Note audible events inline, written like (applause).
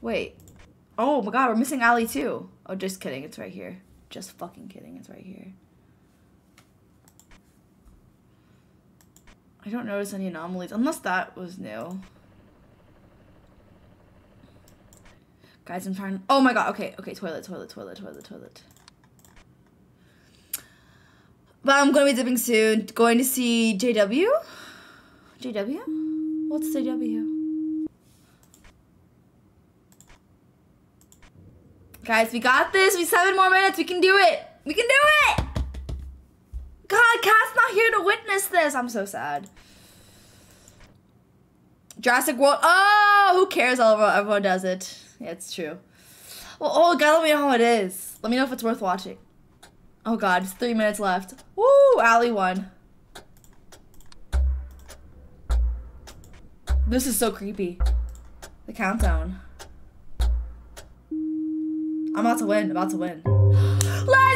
Wait. Oh my god, we're missing Ali too. Oh, just kidding. It's right here. Just fucking kidding. It's right here. I don't notice any anomalies, unless that was new. Guys, I'm trying. Oh my god. Okay, okay. Toilet, toilet, toilet, toilet, toilet. But I'm gonna be dipping soon. Going to see JW. JW? What's JW? Guys, we got this. We seven more minutes. We can do it. We can do it. God, Cat's not here to witness this. I'm so sad. Jurassic World. Oh, who cares? Everyone, everyone does it. Yeah, it's true. Well, oh, God, let me know how it is. Let me know if it's worth watching. Oh, God, it's three minutes left. Woo, Ali won. This is so creepy. The countdown. I'm about to win. About to win. (gasps) Let's